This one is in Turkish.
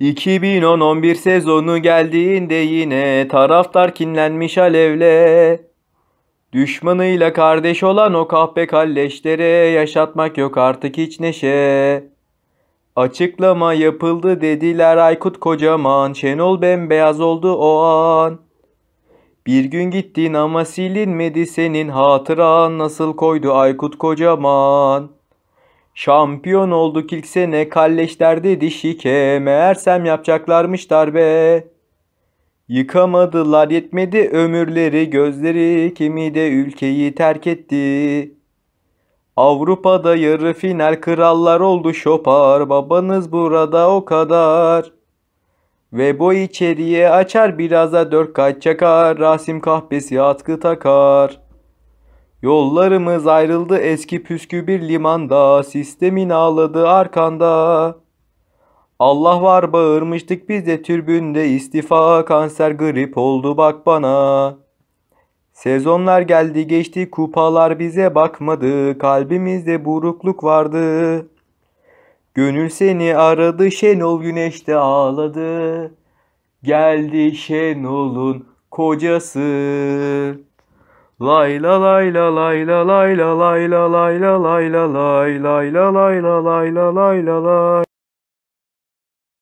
2010-11 sezonu geldiğinde yine taraftar kinlenmiş alevle. Düşmanıyla kardeş olan o kahpe kalleşlere yaşatmak yok artık hiç neşe. Açıklama yapıldı dediler Aykut kocaman, Şenol bembeyaz oldu o an. Bir gün gittin ama silinmedi senin hatıran, nasıl koydu Aykut kocaman. Şampiyon olduk ilk sene kalleşler dedi şike meğersem yapacaklarmış darbe. Yıkamadılar yetmedi ömürleri gözleri kimi de ülkeyi terk etti. Avrupa'da yarı final krallar oldu şopar babanız burada o kadar. Ve boy içeriye açar biraz da dört kaç çakar Rasim kahpesi atkı takar. Yollarımız ayrıldı eski püskü bir limanda, sistemin ağladı arkanda. Allah var bağırmıştık biz de türbünde istifa, kanser grip oldu bak bana. Sezonlar geldi geçti kupalar bize bakmadı, kalbimizde burukluk vardı. Gönül seni aradı Şenol güneşte ağladı. Geldi Şenol'un kocası. Lay la lay la lay la lay la lay la lay la lay la lay lay la lay la lay la lay la lay